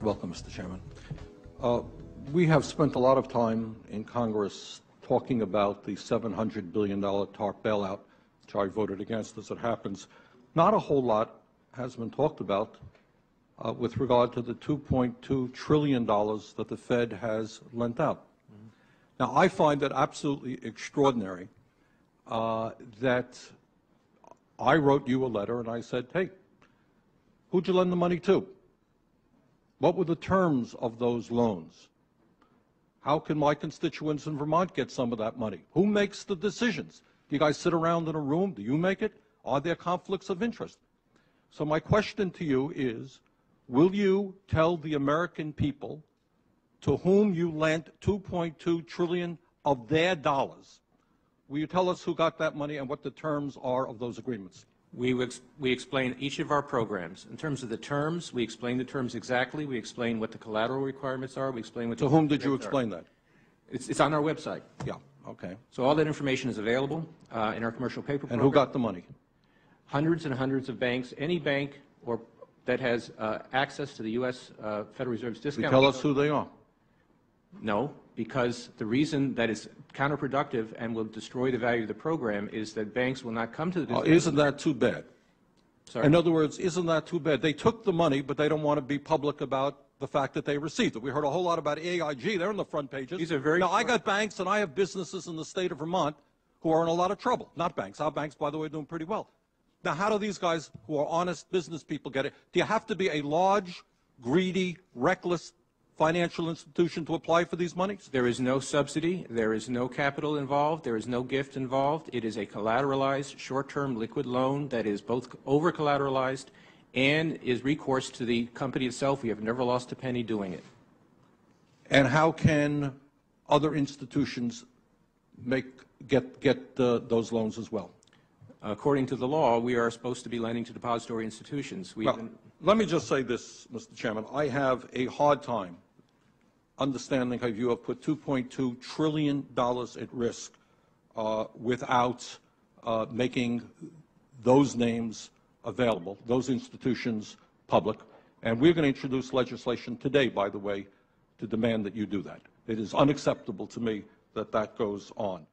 Welcome, Mr. Chairman. Uh, we have spent a lot of time in Congress talking about the $700 billion TARP bailout, which I voted against as it happens. Not a whole lot has been talked about uh, with regard to the $2.2 trillion that the Fed has lent out. Now, I find it absolutely extraordinary uh, that I wrote you a letter and I said, hey, who'd you lend the money to? What were the terms of those loans? How can my constituents in Vermont get some of that money? Who makes the decisions? Do you guys sit around in a room? Do you make it? Are there conflicts of interest? So my question to you is, will you tell the American people to whom you lent 2.2 trillion of their dollars, will you tell us who got that money and what the terms are of those agreements? We, ex we explain each of our programs. In terms of the terms, we explain the terms exactly. We explain what the collateral requirements are. We explain what To whom did you rates are. explain that? It's, it's on our website. Yeah, okay. So all that information is available uh, in our commercial paper And program. who got the money? Hundreds and hundreds of banks. Any bank or that has uh, access to the U.S. Uh, Federal Reserve's Will you tell us who they are? No, because the reason that is counterproductive and will destroy the value of the program is that banks will not come to the Oh. Isn't that too bad? Sorry. In other words, isn't that too bad? They took the money, but they don't want to be public about the fact that they received it. We heard a whole lot about AIG. They're on the front pages. These are very Now, I got banks and I have businesses in the state of Vermont who are in a lot of trouble. Not banks. Our banks, by the way, are doing pretty well. Now, how do these guys who are honest business people get it? Do you have to be a large, greedy, reckless financial institution to apply for these monies? There is no subsidy, there is no capital involved, there is no gift involved. It is a collateralized, short-term liquid loan that is both over-collateralized and is recourse to the company itself. We have never lost a penny doing it. And how can other institutions make, get, get uh, those loans as well? According to the law, we are supposed to be lending to depository institutions. We Well, let me just say this, Mr. Chairman. I have a hard time understanding how you have put $2.2 trillion at risk uh, without uh, making those names available, those institutions public. And we're going to introduce legislation today, by the way, to demand that you do that. It is unacceptable to me that that goes on.